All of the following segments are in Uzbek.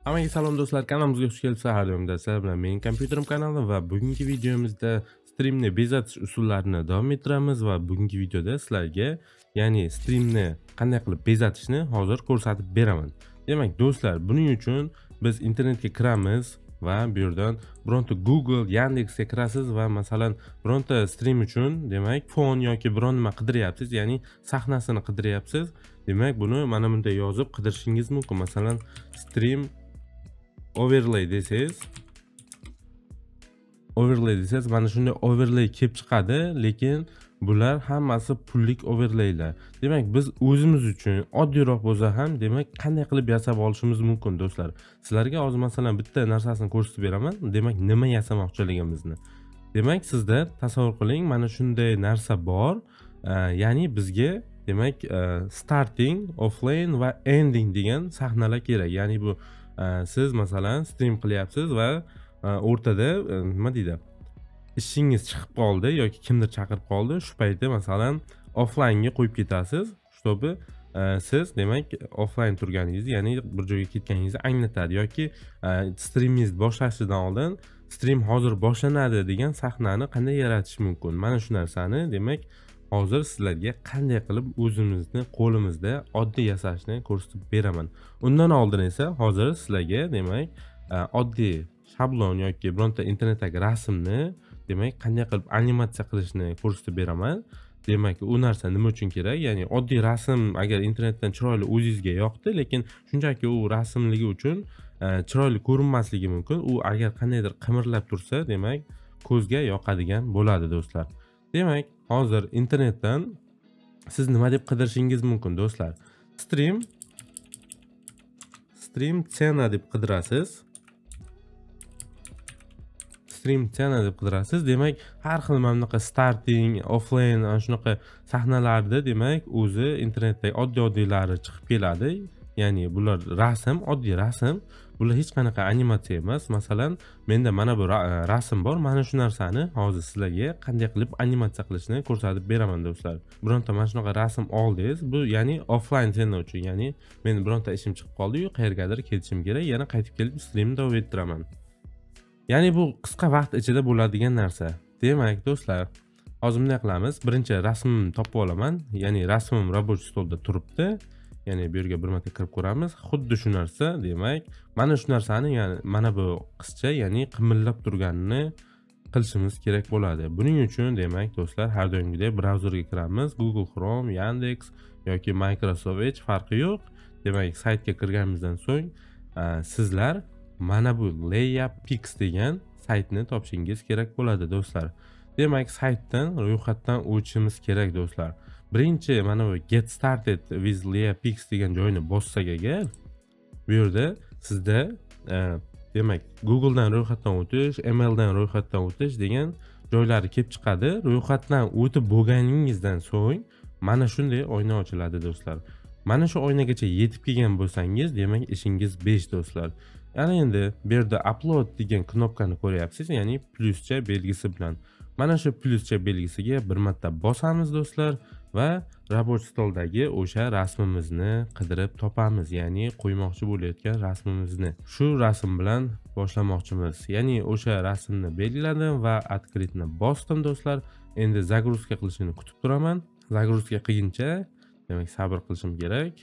Hammaga salom do'stlar, kanalimizga xush kelibsizlar. Har doimgidek sizlar bilan mening kompyuterim kanali va bugungi videomizda streamni bezatish usullarini davom ettiramiz va bugungi videoda sizlarga ya'ni streamni qanday qilib bezatishni hozir ko'rsatib beraman. Demak, do'stlar, buning uchun biz internetga kiramiz va bu yerdan bironta Google, Yandexga kirasiz va masalan bironta stream uchun, demak, fon yoki biron nima qidiryapsiz, ya'ni sahnasini qidiryapsiz. Demak, buni mana bunday yozib qidirishingiz mumkin. Masalan, stream overlay desangiz overlay desangiz mana shunday overlay kelib chiqadi lekin bular hammasi pullik overlaylar. Demak biz o'zimiz uchun oddiyroq bo'lsa ham demak qanday qilib yasab olishimiz mumkin do'stlar? Sizlarga hozir masalan bitta narsasini ko'rsatib beraman. Demak nima yasamoqchiligimizni. Demak sizda tasavvur qiling mana shunday narsa bor. Ya'ni bizga demak e, starting offline va ending degan sahnalar kerak. Ya'ni bu siz masalan stream qilyapsiz va e, o'rtada e, nima deydi? Ishingiz chiqib qoldi yoki kimdir chaqirib qoldi shu paytda masalan offlaynga qo'yib ketasiz. Чтобы e, siz demak offlayn turganingizni ya'ni bir joyga ketganingizni anglatadi yoki streamingizni boshlashidan oldin stream hozir boshlanadi degan sahnani qanday yaratish mumkin? Mana shu narsani demak hozir sizlarga qanday qilib o'zimizni qo'limizda oddiy yasashni ko'rsatib beraman. Undan oldin esa hozir sizlarga demak e, oddiy shablon yoki bironta internetdagi rasmni demak qanday qilib animatsiya qilishni ko'rsatib beraman. Demak u narsa nima uchun kerak? Ya'ni oddiy rasm agar internetdan chiroyli o'zingizga yoqdi lekin shunchaki u rasmligi uchun e, chiroyli ko'rinmasligi mumkin. U agar qandaydir qimirlab tursa demak ko'zga yoqadigan bo'ladi do'stlar. Demak hozir internetdan siz nima deb qidirishingiz mumkin do'stlar? Stream stream cena deb qidirasiz. Stream cena deb qidirasiz. Demak har xil mana bunaqa starting offline ana shunaqa sahnalarda demak o'zi internetdagi oddiy oddiylari chiqib keladi. Ya'ni bular rasm oddiy rasm. Bular hech qanaqa animatsiya emas. Masalan menda mana bu e, rasm bor. Mana shu narsani hozir sizlarga qanday qilib animatsiya qilishni ko'rsatib beraman do'stlar. Bironta mana shunaqa rasm oldingiz. Bu ya'ni offlayn sena uchun ya'ni men bironta ishim chiqib qoldiyu qayergadir ketishim kerak. Yana qaytib kelib streamni davom ettiraman. Ya'ni bu qisqa vaqt ichida bo'ladigan narsa demak do'stlar hozir bunday qilamiz. Birinchi rasmimni topib olaman. Ya'ni rasmim рабочий stolda turibdi. Ya'ni bu yerga bir marta kirib ko'ramiz. Xuddi shu narsa demak mana shu narsani ya'ni mana bu qizcha ya'ni qimillab turganini qilishimiz kerak bo'ladi. Buning uchun demak do'stlar har doimgidek brauzerga kiramiz. Google chrome yandex yoki microsoft edge farqi yo'q. Demak saytga kirganimizdan so'ng sizlar mana bu layup degan saytni topishingiz kerak bo'ladi do'stlar. Demak saytdan ro'yxatdan o'tishimiz kerak do'stlar. Birinchi mana bu get started with leapix degan joyni bossak agar bu yerda sizda e, demak googledan ro'yxatdan o'tish mldan ro'yxatdan o'tish degan joylari kelib chiqadi. Ro'yxatdan o'tib bo'lganingizdan so'ng mana shunday oyna ochiladi do'stlar. Mana shu oynagacha yetib kelgan bo'lsangiz demak ishingiz besh do'stlar. Ana endi bu yerda upload degan knopkani ko'ryapsiz ya'ni plyuscha belgisi bilan. Mana shu plyuscha belgisiga bir marta bosamiz do'stlar. Va рабочий stoldagi o'sha rasmimizni qidirib topamiz ya'ni qo'ymoqchi bo'layotgan rasmimizni. Shu rasm bilan boshlamoqchimiz. Ya'ni o'sha rasmni belgiladim va открытni bosdim do'stlar. Endi загрузка qilishini kutib turaman. Загрузка qilguncha demak sabr qilishim kerak.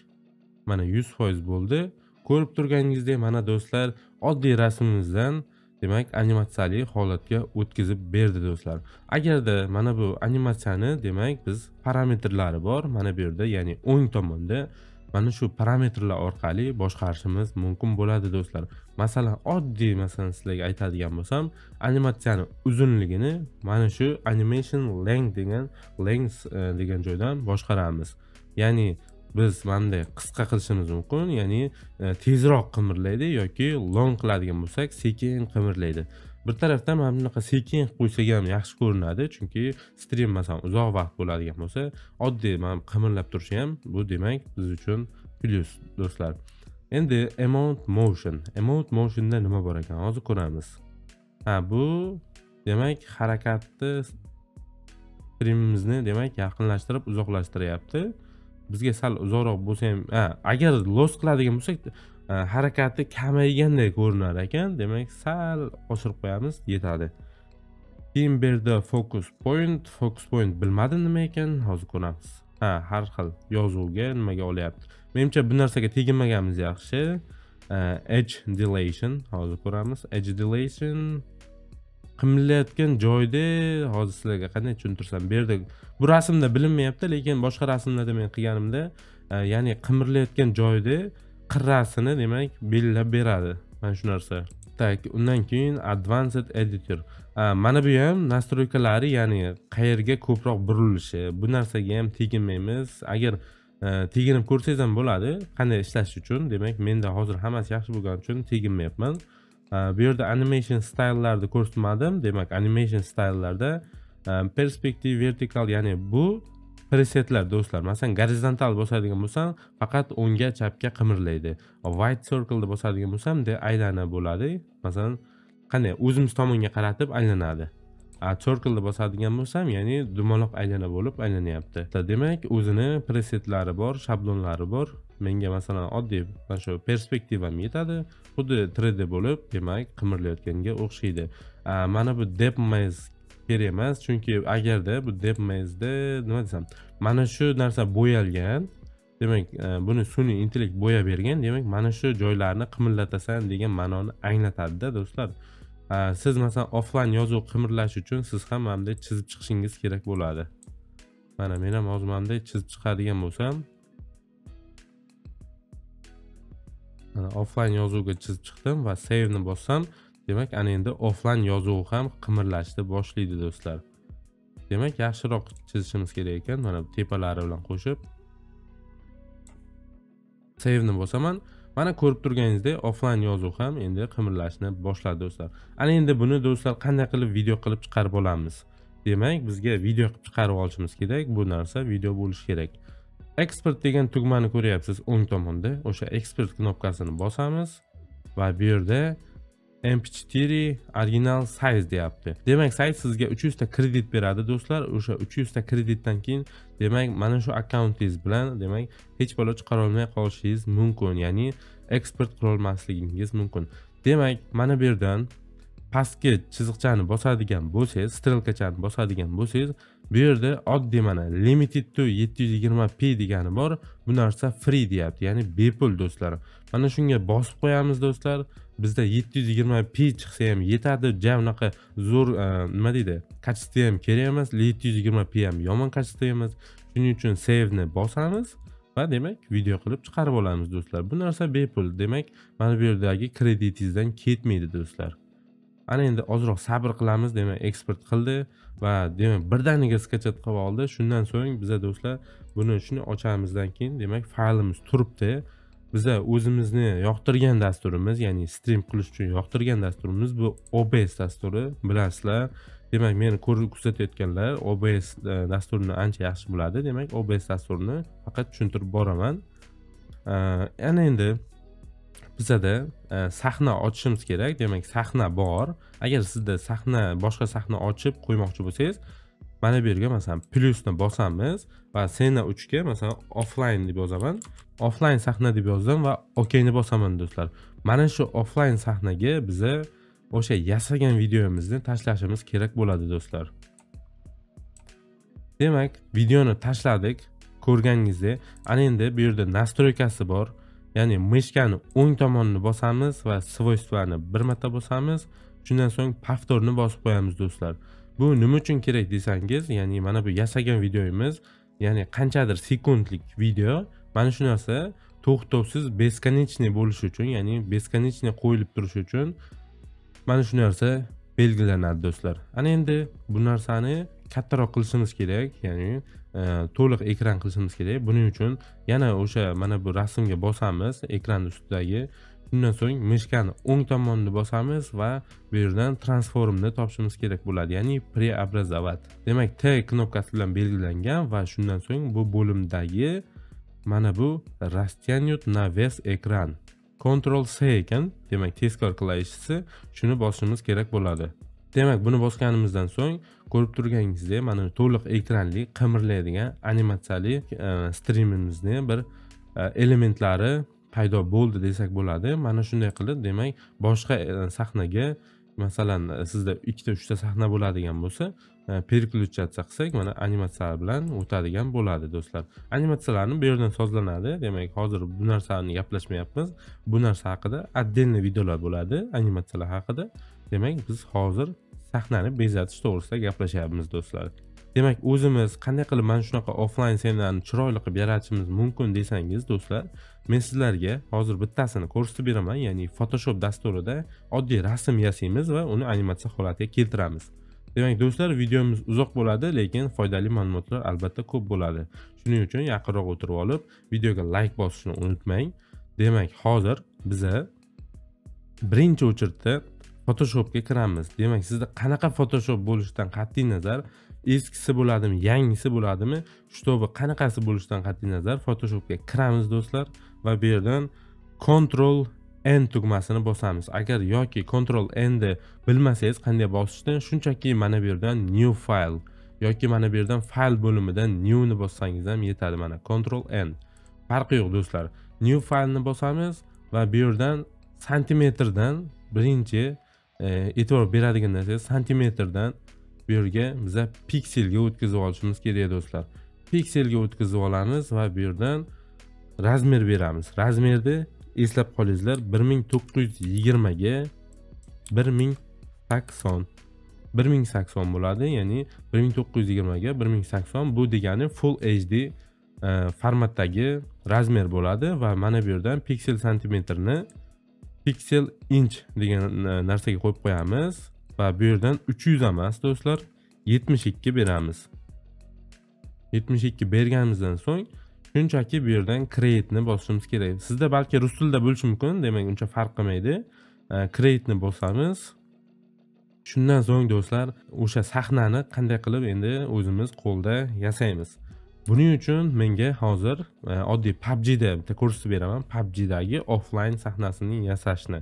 Mana yuz foiz bo'ldi. Ko'rib turganingizdek mana do'stlar oddiy rasmimizdan demak animatsiyali holatga o'tkazib berdi do'stlar. Agarda mana bu animatsiyani demak biz parametrlari bor mana bu yerda ya'ni o'ng tomonda mana shu parametrlar orqali boshqarishimiz mumkin bo'ladi do'stlar. Masalan oddiy masalan sizlarga aytadigan bo'lsam animatsiyani uzunligini mana shu animation length degan length e, degan joydan boshqaramiz. Ya'ni biz bunday qisqa qilishimiz mumkin ya'ni e, tezroq qimirlaydi yoki long qiladigan bo'lsak sekin qimirlaydi. Bir tarafdan mana bunaqa sekin qo'ysak ham yaxshi ko'rinadi chunki stream masalan uzoq vaqt bo'ladigan bo'lsa oddiy mana qimirlab turishi ham bu demak biz uchun plyus do'stlar. Endi amount motion. Amount motionda nima bor ekan? Hozir ko'ramiz. Ha bu demak harakatni streamimizni demak yaqinlashtirib uzoqlashtiryapti. Bizga sal uzoqroq bo'lsa ham agar los qiladigan bo'lsak harakati kamaygandek ko'rinar ekan demak sal oshirib qo'yamiz yetadi. Keyin bu yerda focus point focus point bilmadim nima ekan hozir ko'ramiz. Ha har xil yozuvga nimaga olyapti? Menimcha bu narsaga teginmaganimiz yaxshi. Edge delation hozir ko'ramiz. Edge delation qimilayotgan joyda hozir sizlarga qanday tushuntirsam bu yerda bu rasmda bilinmayapti lekin boshqa rasmlarda men qilganimda e, ya'ni qimirlayotgan joyda qirrasini demak belgilab beradi. Mana shu narsa. Tak undan keyin advanced editor. E, mana bu ham настройкалari ya'ni qayerga ko'proq burilishi bu narsaga ham teginmaymiz. Agar e, teginib ko'rsangiz ham bo'ladi qanday ishlash uchun demak menda hozir hammasi yaxshi bo'lgani uchun teginmayapman. Bu yerda animation style'larni ko'rsatmadim demak animation style'larda perspektiv vertikal ya'ni bu presetlar do'stlar masalan gorizontal bosadigan bo'lsam faqat o'ngga chapga qimirlaydi white circleni bosadigan bo'lsam bunday aylana bo'ladi masalan qanday o'zimiz tomonga qaratib aylanadi a circleni bosadigan bo'lsam ya'ni dumaloq aylana bo'lib aylanyapti demak o'zini presetlari bor shablonlari bor menga masalan oddiy mana shu perspektivam yetadi. Xuddi 3d bo'lib demak qimirlayotganga o'xshaydi. Mana bu depth maze kerak emas chunki agarda bu depth mazeda nima desam mana shu narsa bo'yalgan demak e, buni sun'iy intellekt bo'yab bergan demak mana shu joylarni qimillatasan degan ma'noni anglatadida do'stlar. Siz masalan offlayn yozuv qimirlash uchun siz ham mana bunday chizib chiqishingiz kerak bo'ladi. Mana men ham hozir mana bunday chizib chiqadigan bo'lsam offline yozuvga chizib chiqdim va saveni bossam demak ana endi offline yozuvi ham qimirlashni boshlaydi do'stlar. Demak yaxshiroq chizishimiz kerak ekan. Mana tepalari bilan qo'shib saveni bosaman mana ko'rib turganingizdek offline yozuv ham endi qimirlashni boshladi do'stlar. Ana endi buni do'stlar qanday qilib video qilib chiqarib olamiz? Demak bizga video qilib chiqarib olishimiz kerak. Bu narsa video bo'lishi kerak. Eksport degan tugmani ko'ryapsiz o'ng tomonda. O'sha eksport knopkasini bosamiz va bu yerda mp4 original size deyapti. Demak sayt sizga 300 ta kredit beradi do'stlar. O'sha 300 ta kreditdan keyin demak mana shu akkauntingiz bilan demak hech balo chiqara olmay qolishingiz mumkin ya'ni eksport qilolmasligingiz mumkin. Demak mana bu yerdan pastki chiziqchani bosadigan bo'lsangiz strelkachani bosadigan bo'lsangiz bu yerda oddiy mana limited to 720p degani bor. Bu narsa free deyapti ya'ni bepul do'stlar. Mana shunga bosib qo'yamiz do'stlar. Bizda 720p chiqsa ham yetadi. Ja unaqa zo'r e, nima deydi качество ham kerak emas. 720p ham yomon качество emas. Shuning uchun saveni bosamiz va demak video qilib chiqarib olamiz do'stlar. Bu narsa bepul. Demak mana bu yerdagi kreditingizdan ketmaydi do'stlar. Ana endi ozroq sabr qilamiz demak eksport qildi va demak birdaniga skachat qilib oldi. Shundan so'ng biza do'stlar buni shuni ochamizdan keyin demak faylimiz turibdi. Biza o'zimizni yoqtirgan dasturimiz ya'ni stream qilish uchun yoqtirgan dasturimiz bu obs dasturi bilasizlar. Demak meni ko'rib kuzatayotganlar obs e, dasturini ancha yaxshi biladi. Demak obs dasturini faqat tushuntirib boraman. E, ana endi bizada e, sahna ochishimiz kerak. Demak sahna bor. Agar sizda sahna boshqa sahna ochib qo'ymoqchi bo'lsangiz mana bu yerga masalan plyusni bosamiz va sena uchga masalan offline deb yozaman. Offline sahna deb yozdim va okni bosaman do'stlar. Mana shu offline sahnaga biza o'sha yasagan videomizni tashlashimiz kerak bo'ladi do'stlar. Demak videoni tashladik ko'rganingizdek ana endi bu yerda nastroykasi bor. Ya'ni mishkani o'ng tomonini bosamiz va svoystvani bir marta bosamiz. Shundan so'ng повторni bosib qo'yamiz do'stlar. Bu nima uchun kerak desangiz ya'ni mana bu yasagan videomiz ya'ni qanchadir sekundlik video. Mana shu narsa to'xtovsiz бесконечный bo'lishi uchun ya'ni бесконечный qo'yilib turishi uchun mana shu narsa belgilanadi do'stlar. Ana endi bu narsani kattaroq qilishimiz kerak ya'ni E, to'liq ekran qilishimiz kerak. Buning uchun yana o'sha mana bu rasmga bosamiz ekran ustidagi. Shundan so'ng mishkani o'ng tomonini bosamiz va bu yerdan transformni topishimiz kerak bo'ladi. Ya'ni preobrazovat. Demak t knopkasi bilan belgilangan va shundan so'ng bu bo'limdagi mana bu растянут на вес ekran. Ctrl C ekan. Demak tezkor klavishasi shuni bosishimiz kerak bo'ladi. Demak buni bosganimizdan so'ng ko'rib turganingizdek mana to'liq ekranli qimirlaydigan animatsiyali e, strimimizni bir e, elementlari paydo bo'ldi desak bo'ladi. Mana shunday qilib demak boshqa e, sahnaga masalan sizda ikkita uchta sahna bo'ladigan bo'lsa переключаться qilsak mana animatsiyalar bilan o'tadigan bo'ladi do'stlar. Animatsiyalarni bu yerdan sozlanadi. Demak hozir bu narsani gaplashmayapmiz. Bu narsa haqida отдельный videolar bo'ladi animatsiyalar haqida. Demak biz hozir sahnani bezatish to'g'risida gaplashyapmiz do'stlar. Demak o'zimiz qanday qilib mana shunaqa offlayn ssenarni chiroyli qilib yaratishimiz mumkin desangiz do'stlar men sizlarga hozir bittasini ko'rsatib beraman. Ya'ni photoshop dasturida oddiy rasm yasaymiz va uni animatsiya holatiga keltiramiz. Demak do'stlar videomiz uzoq bo'ladi lekin foydali ma'lumotlar albatta ko'p bo'ladi. Shuning uchun yaqinroq o'tirib olib videoga layk bosishni unutmang. Demak hozir biza birinchi o'chirda photoshopga kiramiz. Demak sizda qanaqa photoshop bo'lishidan qat'iy nazar eskisi bo'ladimi yangisi bo'ladimi? Чтобы qanaqasi bo'lishidan qat'iy nazar? Photoshopga kiramiz do'stlar va bu yerdan control n tugmasini bosamiz. Agar yoki control nni bilmasangiz qanday bosishni shunchaki mana bu yerdan new file yoki mana bu yerdan fayl bo'limidan newni bossangiz ham yetadi. Mana control n. Farqi yo'q do'stlar. New fileni bosamiz va bu yerdan santimetrdan birinchi e'tibor beradigan narsa santimetrdan bu yerga biza pikselga o'tkazib olishimiz kerak do'stlar. Pikselga o'tkazib olamiz va bu yerdan razmer beramiz. Razmerni eslab qolingizlar. bir ming to'qqiz yuz yigirmaga bir ming sakson. bir ming sakson bo'ladi ya'ni bir ming to'qqiz yuz yigirmaga bir ming sakson bu degani full hd e, formatdagi razmer bo'ladi va mana bu yerdan piksel santimetrni piksel inch degan e, narsaga qo'yib qo'yamiz va bu yerdan 300 emas do'stlar 72 beramiz. 72 berganimizdan so'ng shunchaki bu yerdan create'ni bosishimiz kerak. Sizda balki rus tilida bo'lishi mumkin demak uncha farq qilmaydi. E, create'ni bosamiz. Shundan so'ng do'stlar o'sha sahnani qanday qilib endi o'zimiz qo'lda yasaymiz. Buning uchun menga hozir e, oddiy pubgda bitta ko'rsatib beraman. Pubgdagi offlayn sahnasini yasashni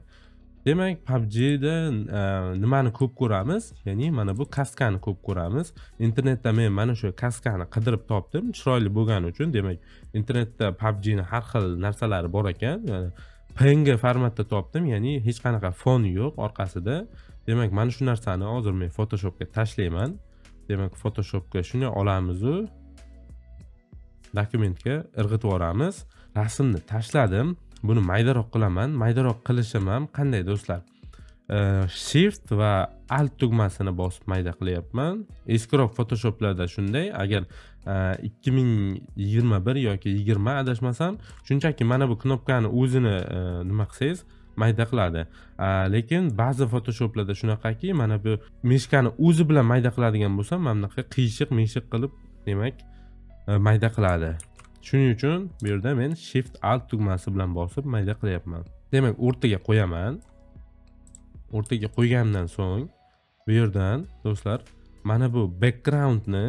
demak pubgda e, nimani ko'p ko'ramiz? Ya'ni mana bu kaskani ko'p ko'ramiz. Internetda men mana shu kaskani qidirib topdim chiroyli bo'lgani uchun. Demak internetda pubgni har xil narsalari bor ekan. E, Png formatda topdim ya'ni hech qanaqa fon yo'q orqasida. Demak mana shu narsani hozir men photoshopga tashlayman. Demak photoshopga shuni olamizu. Dokumentga irg'itib yuboramiz rasmni tashladim. Buni maydaroq qilaman. Maydaroq qilishim ham qanday do'stlar? Shift va alt tugmasini bosib mayda qilyapman. Eskiroq photoshoplarda shunday. Agar e, ikki ming yigirma bir yoki yigirma adashmasam shunchaki mana bu knopkani o'zini e, nima qilsangiz mayda qiladi. Lekin ba'zi photoshoplarda shunaqaki mana bu meshkani o'zi bilan mayda qiladigan bo'lsam mana bunaqa qiyshiq meshiq qilib demak Э, mayda qiladi. Shuning uchun bu yerda men shift alt tugmasi bilan bosib mayda qilyapman. Demak o'rtaga qo'yaman. O'rtaga qo'yganimdan so'ng bu yerdan do'stlar mana bu backgroundni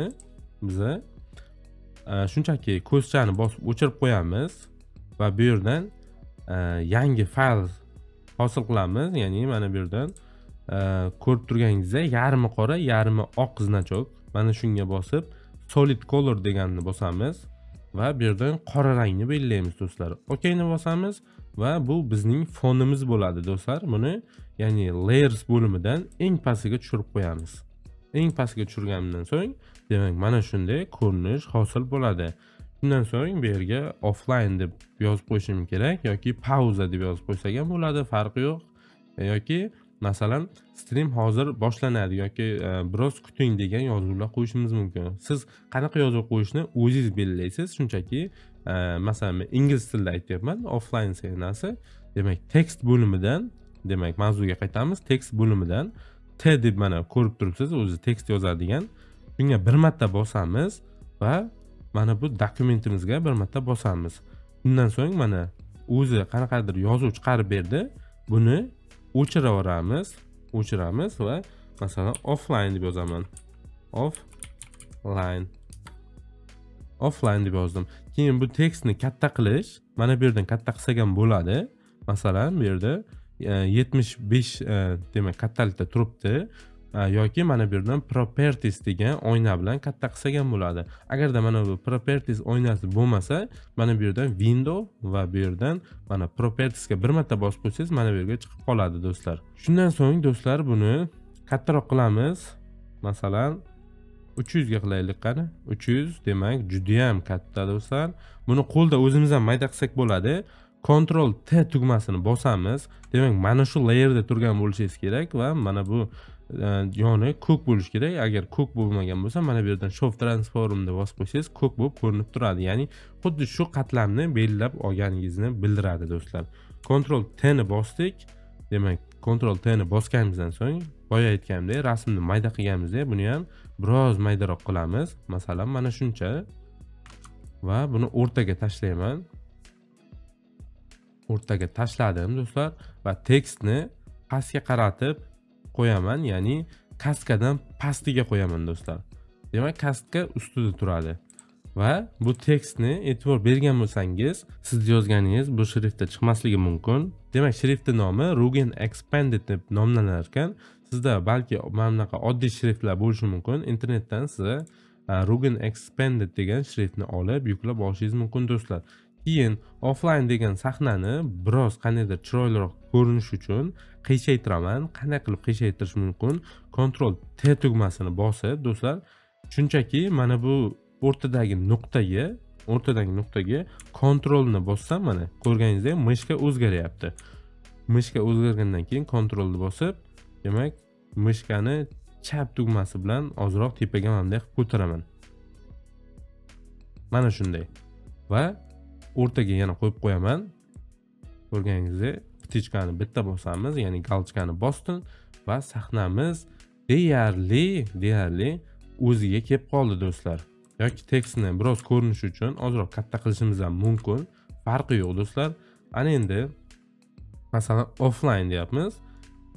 biza e, shunchaki ko'zchani bosib o'chirib qo'yamiz va bu yerdan e, yangi fayl hosil qilamiz. Ya'ni mana bu yerdan e, ko'rib turganingizdek yarmi qora yarmi oq значок mana shunga bosib solid color deganini bosamiz va bu yerdan qora rangni belgilaymiz do'stlar. Okni bosamiz va bu bizning fonimiz bo'ladi do'stlar. Buni ya'ni layers bo'limidan eng pastiga tushirib qo'yamiz. Eng pastga tushirganimdan so'ng demak mana shunday ko'rinish hosil bo'ladi. Shundan so'ng bu yerga offline deb yozib qo'yishim kerak yoki pauza deb yozib qo'ysak ham bo'ladi farqi yo'q. Yoki masalan stream hozir boshlanadi yoki e, biroz kuting degan yozuvlar qo'yishimiz mumkin. Siz qanaqa yozuv qo'yishni o'zingiz belgilaysiz? Shunchaki e, masalan men ingliz tilida aytyapman offline ssenasi demak tekst bo'limidan demak mavzuga qaytamiz. Tekst bo'limidan t deb mana ko'rib turibsiz o'zi tekst yozadigan. Shunga bir marta bosamiz va mana bu dokumentimizga bir marta bosamiz. Undan so'ng mana o'zi qanaqadir yozuv chiqarib berdi. Buni o'chiraveramiz o'chiramiz va masalan offline deb yozaman. Offline. Offline deb yozdim. Keyin bu tekstni katta qilish mana bu yerdan katta qilsak ham bo'ladi. Masalan bu yerda e, yetmish besh e, demak kattalikda turibdi. Yoki mana bu yerdan properties degan oyna bilan katta qilsak ham bo'ladi. Agarda mana bu properties oynasi bo'lmasa mana bu yerdan window va bu yerdan mana propertiesga bir marta bosib qo'ysangiz mana bu yerga chiqib qoladi do'stlar. Shundan so'ng do'stlar buni kattaroq qilamiz. Masalan 300 ga qilaylik qani? uch yuz demak judayam katta do'stlar. Buni qo'lda o'zimiz ham mayda qilsak bo'ladi. Ctrl T tugmasini bosamiz. Demak mana shu layerda turgan bo'lishingiz kerak va mana bu Э, yoni ko'k bo'lishi kerak. Agar ko'k bo'lmagan bo'lsa mana bu yerdan shof transformni bosib qo'ysangiz ko'k bo'lib ko'rinib turadi. Ya'ni xuddi shu qatlamni belgilab olganingizni bildiradi do'stlar. Ctrl T ni bosdik. Demak Ctrl T ni bosganimizdan so'ng boya aytganimdek rasmni mayda qilganimizda buni ham biroz maydaroq qilamiz. Masalan mana shuncha. Va buni o'rtaga tashlayman. O'rtaga tashladim do'stlar. Va tekstni pastga qaratib qo'yaman ya'ni kaskadan pastiga qo'yaman do'stlar. Demak kastka ustida turadi. Va bu tekstni e'tibor bergan bo'lsangiz siz yozganingiz bu shriftda chiqmasligi mumkin. Demak shriftni nomi rugen expanded deb nomlanar ekan sizda balki mana bunaqa oddiy shriftlar bo'lishi mumkin. Internetdan siz e, rugen expanded degan shriftni olib yuklab olishingiz mumkin do'stlar. Keyin offline degan sahnani biroz qandaydir chiroyliroq ko'rinish uchun qiyshaytiraman. Qanday qilib qiyshaytirish mumkin? Kontrol t tugmasini bosib do'stlar shunchaki mana bu o'rtadagi nuqtaga o'rtadagi nuqtaga kontrolni bossam mana ko'rganingizdek mishka o'zgaryapti. Mishka o'zgargandan keyin kontrolni bosib demak mishkani chap tugmasi bilan ozroq tepaga mana bunday qilib ko'taraman. Mana shunday. Va o'rtaga yana qo'yib qo'yaman. Ko'rganingizdek птичкani bitta bosamiz ya'ni galchkani bosdim va sahnamiz deyarli deyarli o'ziga kelib qoldi do'stlar. Yoki tekstni biroz ko'rinishi uchun ozroq katta qilishimiz ham mumkin. Farqi yo'q do'stlar. Ana endi masalan offline deyapmiz.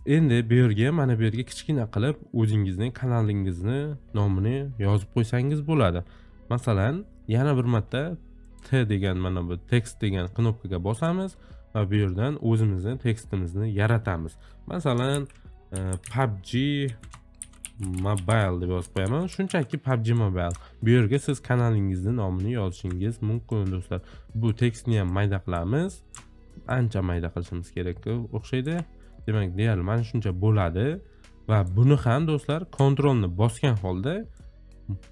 Endi bu yerga mana bu yerga kichkina qilib o'zingizni kanalingizni nomini yozib qo'ysangiz bo'ladi. Masalan yana bir marta t degan mana bu tekst degan knopkaga bosamiz. Va bu yerdan o'zimizni tekstimizni yaratamiz. Masalan e, pubg mobile deb yozib qo'yaman. Shunchaki pubg mobile. Bu yerga siz kanalingizni nomini yozishingiz mumkin do'stlar. Bu tekstni ham mayda qilamiz. Ancha mayda qilishimiz kerakku o'xshaydi. Demak deyarli mana shuncha bo'ladi. Va buni ham do'stlar kontrolni bosgan holda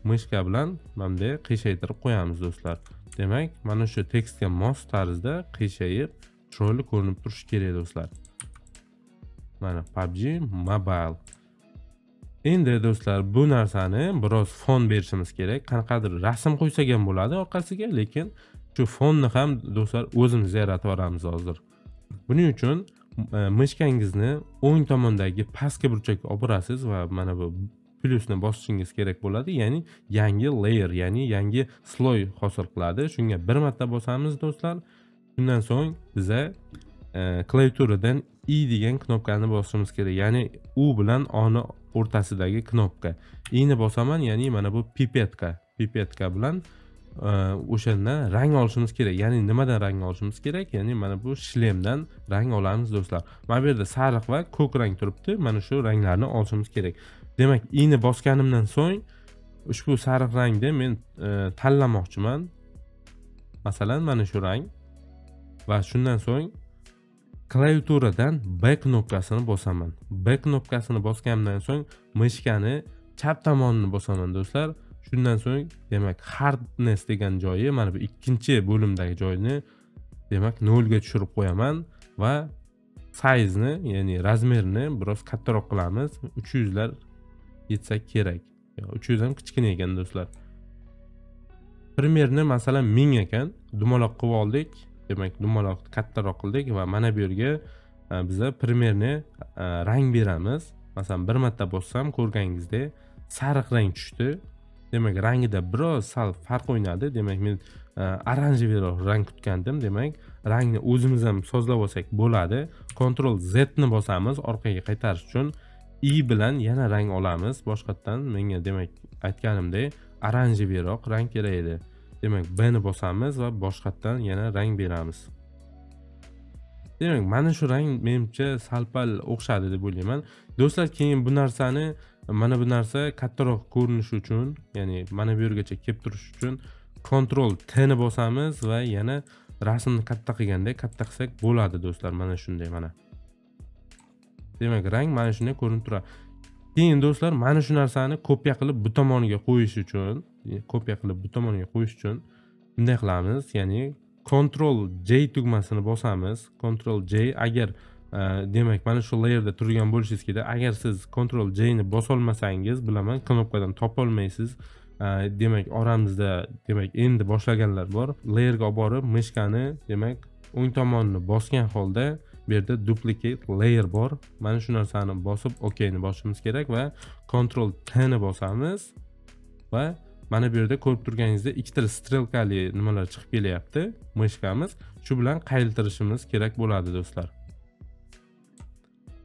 mishka bilan mana bunday qiyshaytirib qo'yamiz do'stlar. Demak mana shu tekstga mos tarzda qiyshayib chiroyli ko'rinib turishi kerak do'stlar. Mana pubg mobile. Endi do'stlar bu narsani biroz fon berishimiz kerak. Qanaqadir rasm qo'ysak ham bo'ladi orqasiga lekin shu fonni ham do'stlar o'zimiz yaratib yuboramiz hozir. Buning uchun e, mishkangizni o'ng tomondagi pastki burchakka olib borasiz va mana bu plyusni bosishingiz kerak bo'ladi. Ya'ni yangi layer ya'ni yangi sloy hosil qiladi. Shunga bir marta bosamiz do'stlar. Shundan so'ng biza e, klaviaturadan i degan knopkani bosishimiz kerak. Ya'ni u bilan oni o'rtasidagi knopka. Ini bosaman ya'ni mana bu pipetka. Pipetka bilan e, o'shandan rang olishimiz kerak. Ya'ni nimadan rang olishimiz kerak? Ya'ni mana bu shlemdan rang olamiz do'stlar. Mana bu yerda sariq va ko'k rang turibdi. Mana shu ranglarni olishimiz kerak. Demak i'ni bosganimdan so'ng ushbu sariq rangni men e, tanlamoqchiman. Masalan mana shu rang. Va shundan so'ng klaviaturadan b knopkasini bosaman. B knopkasini bosganimdan so'ng mishkani chap tomonini bosaman do'stlar. Shundan so'ng demak hardness degan joyi mana bu ikkinchi bo'limdagi joyni demak nolga tushirib qo'yaman va sayzni ya'ni razmerni biroz kattaroq qilamiz. Uch yuzlar yetsa kerak. Uch yuz ham kichkina ekan do'stlar. Primerni masalan ming ekan. Dumaloq qilib oldik. Demak dumaloq kattaroq qildik va mana bu yerga e, biza primerni e, rang beramiz. Masalan bir marta bossam ko'rganingizdek sariq rang tushdi. Demak rangida biroz sal farq o'ynadi. Demak men e, oranjeviyroq rang kutgandim. Demak rangni o'zimiz ham sozlab olsak bo'ladi. Ctrl Z ni bosamiz orqaga qaytarish uchun. I bilan yana rang olamiz. Boshqatdan menga demak aytganimdek oranjeviyroq rang kerak edi. Demak b ni bosamiz va boshqatdan yana rang beramiz. Demak mana shu rang menimcha sal pal o'xshadi deb o'ylayman. Do'stlar keyin bu narsani mana bu narsa kattaroq ko'rinishi uchun ya'ni mana bu yergacha kelib turishi uchun kontrol t ni bosamiz va yana rasmni katta qilganda katta qilsak bo'ladi do'stlar. Mana shunday mana. Demak rang mana shunday ko'rinib turadi. Keyin do'stlar mana shu narsani kopiya qilib bu tomoniga qo'yish uchun kopiya qilib bu tomoniga qo'yish uchun bunday qilamiz. Ya'ni Ctrl J tugmasini bosamiz. Ctrl J agar e, demak mana shu layerda turgan bo'lishingiz kerak agar siz Ctrl J ni bosolmasangiz bilaman knopkadan topolmaysiz. E, demak oramizda demak endi boshlaganlar bor. Layerga olib borib mishkani demak o'ng tomonini bosgan holda bu yerda duplicate layer bor. Mana shu narsani bosib okni bosishimiz kerak va control T ni bosamiz. Va mana bu yerda ko'rib turganingizdek ikkita strelkali nimalar chiqib kelyapti mishkamiz. Shu bilan qayiltirishimiz kerak bo'ladi do'stlar.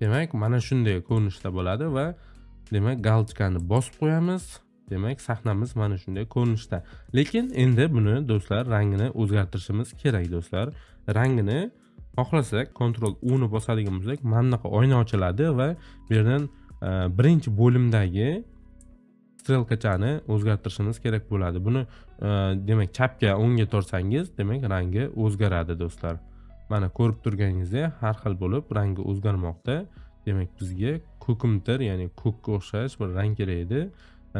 Demak mana shunday ko'rinishda bo'ladi va demak galchkani bosib qo'yamiz. Demak sahnamiz mana shunday ko'rinishda. Lekin endi buni do'stlar rangini o'zgartirishimiz kerak do'stlar. Rangini xohlasak kontrol u ni bosadigan bo'lsak mana bunaqa oyna ochiladi va bu yerdan e, birinchi bo'limdagi strelkachani o'zgartirishimiz kerak bo'ladi. Buni e, demak chapga o'ngga tortsangiz demak rangi o'zgaradi do'stlar. Mana ko'rib turganingizdek har xil bo'lib rangi o'zgarmoqda. Demak bizga ko'kimtir ya'ni ko'kka o'xshash bir rang kerak edi.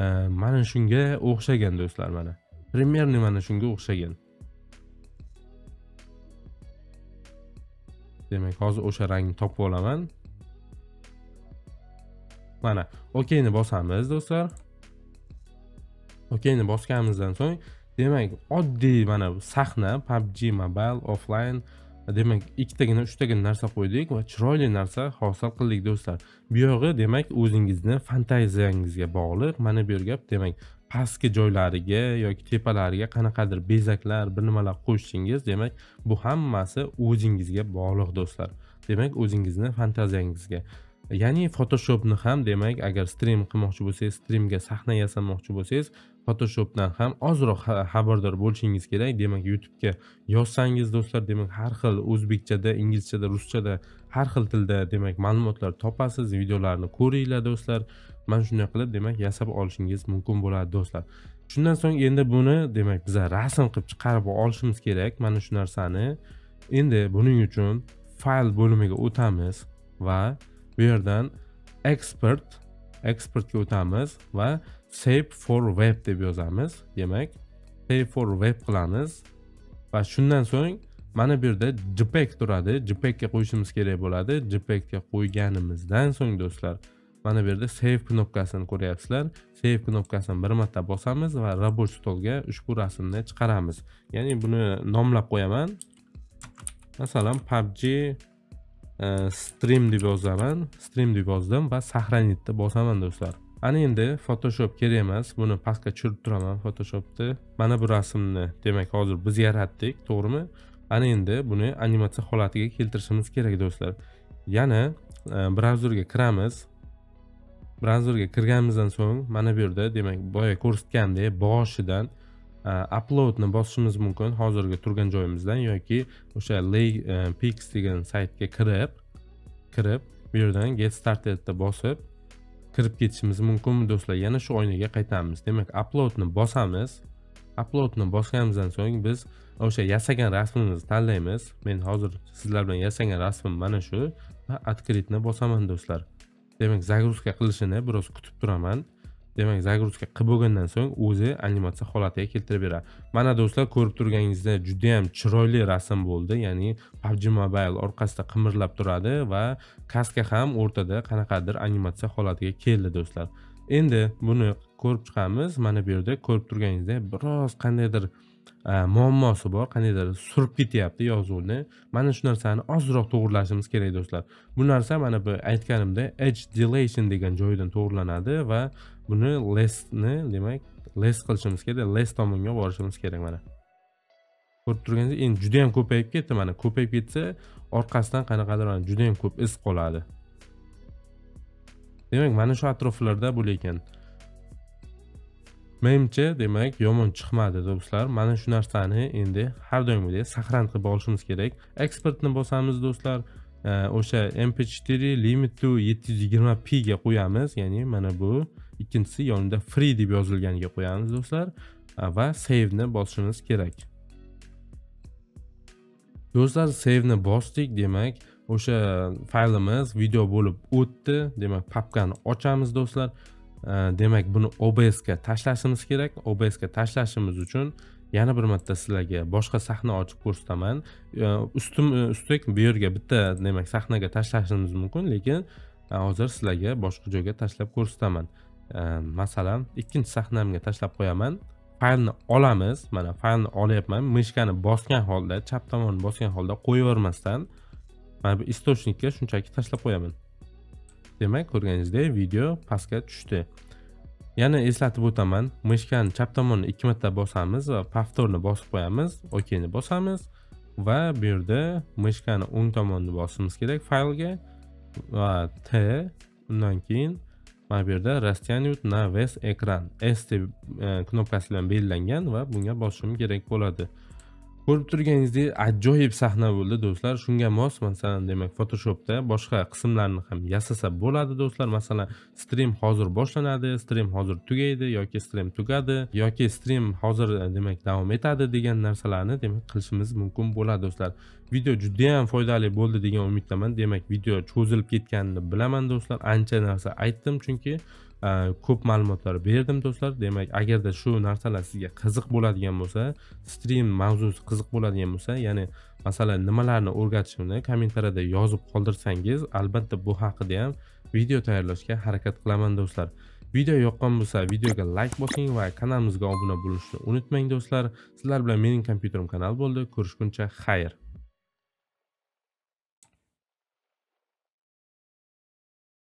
E, mana shunga o'xshagan do'stlar mana. Примерно mana shunga o'xshagan. Demak hozir o'sha rangni topib olaman. Mana okeyni bosamiz do'stlar. Okeyni bosganimizdan so'ng demak oddiy mana bu sahna pubg mobile offline. Demak ikkitagina uchtagina narsa qo'ydik va chiroyli narsa hosil qildik do'stlar. Bu yog'i demak o'zingizni fantaziyangizga bog'liq. Mana bu yerga demak pastki joylariga yoki tepalariga qanaqadir bezaklar bir nimalar qo'shishingiz demak bu hammasi o'zingizga bog'liq do'stlar. Demak o'zingizni fantaziyangizga. Ya'ni photoshopni ham demak agar stream qilmoqchi bo'lsangiz streamga sahna yasamoqchi bo'lsangiz photoshopdan ham ozroq xabardor bo'lishingiz kerak. Demak youtubega yozsangiz do'stlar demak har xil o'zbekchada inglizchada ruschada har xil tilda demak ma'lumotlar topasiz videolarni ko'ringlar do'stlar. Mana shunday qilib demak yasab olishingiz mumkin bo'ladi do'stlar. Shundan so'ng endi buni demak biza rasm qilib chiqarib olishimiz kerak mana shu narsani. Endi buning uchun fayl bo'limiga o'tamiz va bu yerdan export exportga o'tamiz va save for web deb yozamiz. Demak save for web qilamiz va shundan so'ng mana bu yerda jpeg turadi. Jpegga qo'yishimiz kerak bo'ladi. Jpegga qo'yganimizdan so'ng do'stlar mana bu yerda save knopkasini ko'ryapsizlar. Save knopkasini bir marta bosamiz va рабочий stolga ushbu rasmni chiqaramiz. Ya'ni buni nomlab qo'yaman. Masalan pubg e, stream deb yozaman. Stream deb yozdim va сохранitni bosaman do'stlar. Ana endi photoshop kerak emas. Buni pastga tushirib turaman photoshopni mana bu rasmni demak hozir biz yaratdik to'g'rimi? Ana endi buni animatsiya holatiga keltirishimiz kerak do'stlar. Yana e, brauzerga kiramiz. Brauzerga kirganimizdan so'ng mana bu yerda demak boya ko'rsatgandek boshidan e, uploadni bosishimiz mumkin hozirgi turgan joyimizdan yoki o'sha lay e, pix degan saytga kirib kirib bu yerdan get startedni bosib kirib ketishimiz mumkin. Do'stlar yana shu oynaga qaytamiz. Demak uploadni bosamiz. Uploadni bosganimizdan so'ng biz o'sha yasagan rasmimizni tanlaymiz. Men hozir sizlar bilan yasagan rasmim mana shu va открытni bosaman do'stlar. Demak загрузка qilishini biroz kutib turaman. Demak загрузка qilib bo'lgandan so'ng o'zi animatsiya holatiga keltirib beradi. Mana do'stlar ko'rib turganingizdek judayam chiroyli rasm bo'ldi. Ya'ni pubg mobile orqasida qimirlab turadi va kaska ham o'rtada qanaqadir animatsiya holatiga keldi do'stlar. Endi buni ko'rib chiqamiz. Mana bu yerda ko'rib turganingizdek biroz qandaydir Э, muammosi bor. Qandaydir? Surib ketyapti yozuvni. Mana shu narsani ozroq to'g'irlashimiz kerak do'stlar. Bu narsa mana bu aytganimda edge delation degan joyidan to'g'irlanadi va buni lessni demak less qilishimiz kerak less tomonga borishimiz kerak mana. Ko'rib turganingizdek endi juda yam ko'payib ketdi mana. Ko'payib ketsa orqasidan qanaqadir juda yam ko'p iz qoladi. Demak mana shu atroflarda bo'lar ekan menimcha demak yomon chiqmadi do'stlar. Mana shu narsani endi har doimgidek saqlanib qilib olishimiz kerak. Eksportni bosamiz do'stlar. O'sha mp4 limit to 720 p ga qo'yamiz. Ya'ni mana bu ikkinchisi yonida free deb yozilganiga qo'yamiz do'stlar. Va saveni bosishimiz kerak. Do'stlar saveni bosdik. Demak o'sha faylimiz video bo'lib o'tdi. Demak papkani ochamiz do'stlar. Э, demak buni obs ga tashlashimiz kerak. Obs ga tashlashimiz uchun yana bir marta sizlarga boshqa sahna ochib ko'rsataman. Ustim e, ustak bu yerga bitta demak sahnaga tashlashimiz mumkin lekin e, hozir sizlarga boshqa joyga tashlab ko'rsataman. E, masalan ikkinchi sahnamga tashlab qo'yaman. Faylni olamiz. Mana faylni olyapman. Mishkani bosgan holda chap tomonni bosgan holda qo'yavermasdan mana bu istochnikka shunchaki tashlab qo'yaman. Demak ko'rganingizdek video pastga tushdi. Yana eslatib o'taman mishkani chap tomonni ikki marta bosamiz va повторni bosib qo'yamiz okni bosamiz va bu yerda mishkani o'ng tomonni bosishimiz kerak faylga va t undan keyin mana bu yerda rastyanut на весь ekran s deb e, knopkasi bilan belgilangan va bunga bosishim kerak bo'ladi. Ko'rib turganingizdek ajoyib sahna bo'ldi do'stlar. Shunga mos masalan demak photoshopda boshqa qismlarni ham yasasa bo'ladi do'stlar. Masalan stream hozir boshlanadi stream hozir tugaydi yoki stream tugadi yoki stream hozir e, demak davom etadi degan narsalarni demak qilishimiz mumkin bo'ladi do'stlar. Video judayam foydali bo'ldi degan umiddaman. Demak video cho'zilib ketganini bilaman do'stlar. Ancha narsa aytdim chunki E, ko'p ma'lumotlar berdim do'stlar. Demak agarda shu narsalar sizga qiziq bo'ladigan bo'lsa stream mavzusi qiziq bo'ladigan bo'lsa ya'ni masalan nimalarni o'rgatishimni kommentariyada yozib qoldirsangiz albatta bu haqida ham video tayyorlashga harakat qilaman do'stlar. Video yoqqan bo'lsa videoga layk bosing va kanalimizga obuna bo'lishni unutmang do'stlar. Sizlar bilan mening kompyuterim kanal bo'ldi. Ko'rishguncha xayr.